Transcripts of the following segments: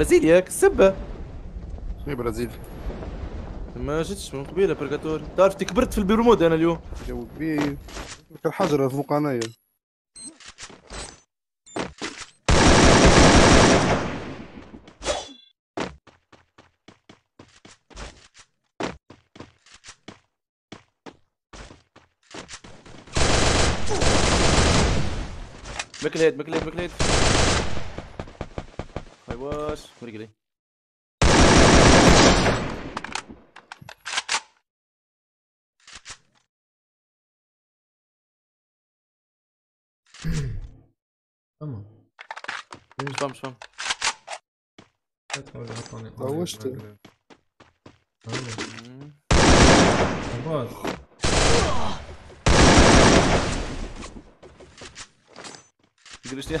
برازيل ياك السبه في برازيل؟ ما جيتش من قبيلة بركاتور تعرف كبرت في البرمود أنا اليوم. جو كبير الحجره الفوقانيه مكليد مكليد مكليد هاي was. Hurry gede. Tamam. Benim spam spam. Evet orada kapanıyor. Davuş diyor. Aynen. Bas. Grüß dir.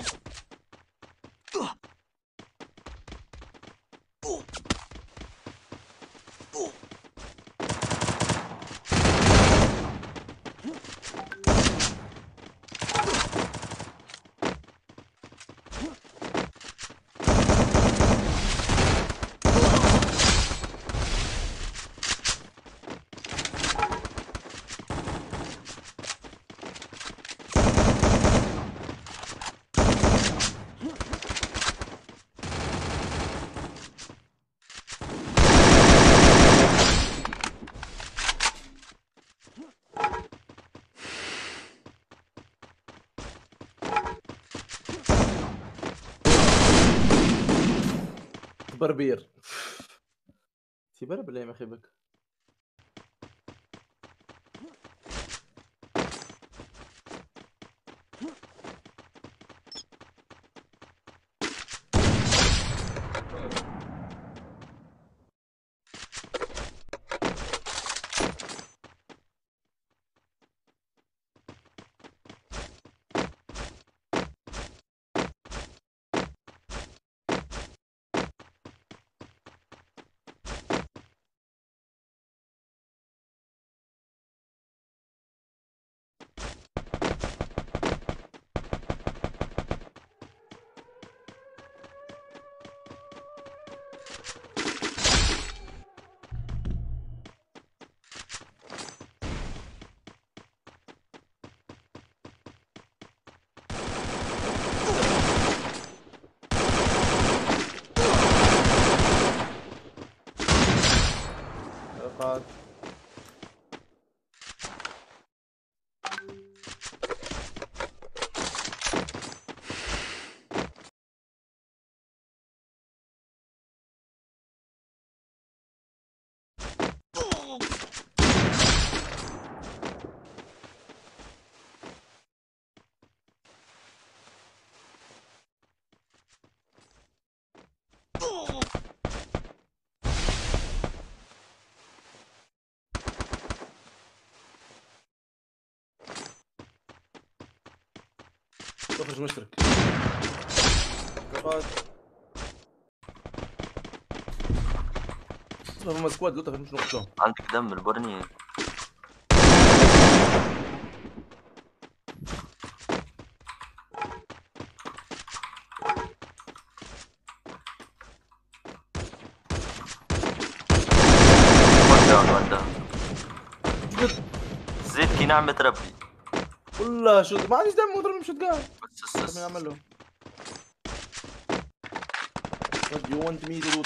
Oh. بربير تيبر بالله ما خيبك 아... اخرج مشترك. هم سكواد قلت لك مش نقطة. عندك دم البرني. زيد كي نعمة ربي. والله شو ما عنديش دم بس شو Terminamelo. What do you want me to do?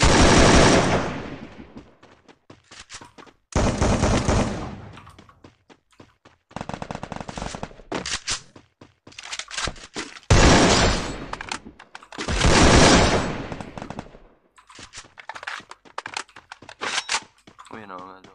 Wait a minute.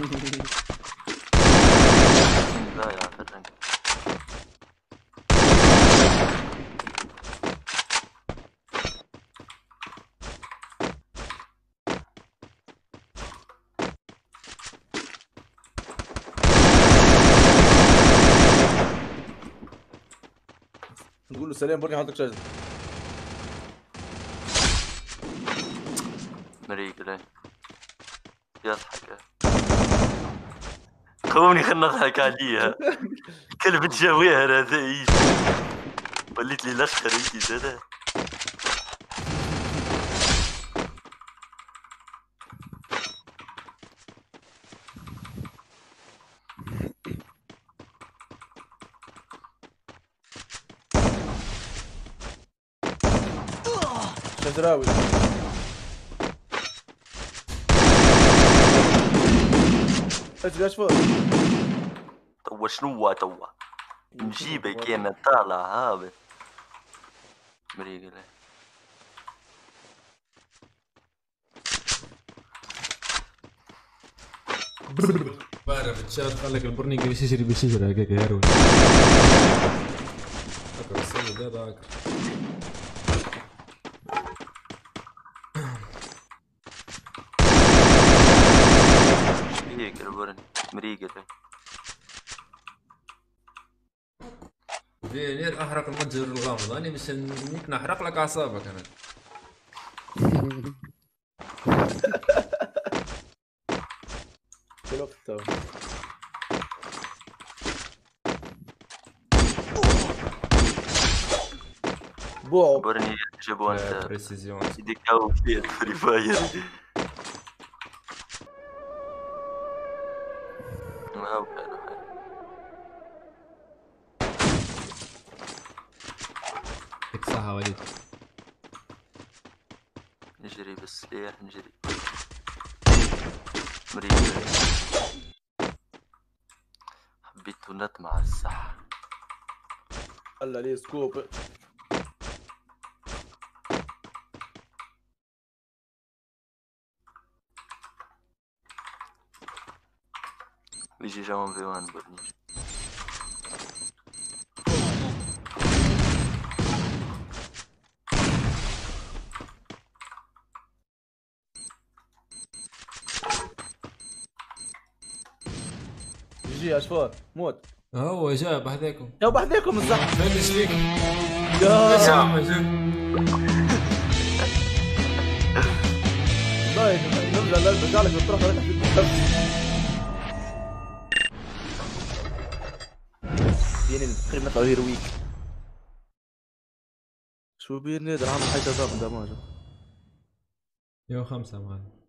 لا يا فرنك تقول له سلام برني حاطك شجره مريق لي يضحك. خوني خلنا نضحك عليها. كلمة جواهر هذا إيش وليت لي لشخر إنتي زاد شجراوي اجري اشفر توا شنو توا؟ نجيبك أنا طالع هابط مريق لي بعرف تشات قال لك البرنيق اللي يشجري بالشجره هكاك يا هارون. فكر السيد هذا هكا البرن مريق لي في نير أحرق المتجر الغامض. أنا مش نيك نحرق لك أعصابك أنا. بوعو. برني جابوا انت بريسيزيون. يديك أو في فري فاير. الصحة وليد نجري بالسلاح نجري. مريض. حبيت نط مع الصح هلا ليه سكوب. ويجي جاون في وان برنيج يجي اشفار موت. هو جاب هذاكم يا بحذيكم الزحمه فهمتش فيك يا. طيب نرجع نرجع لك الطرف هذاك في المكتب يعني تقريبا تغيير ويك شو بير نادر عامل حاجة ضرب دماجه يوم خمسة معنا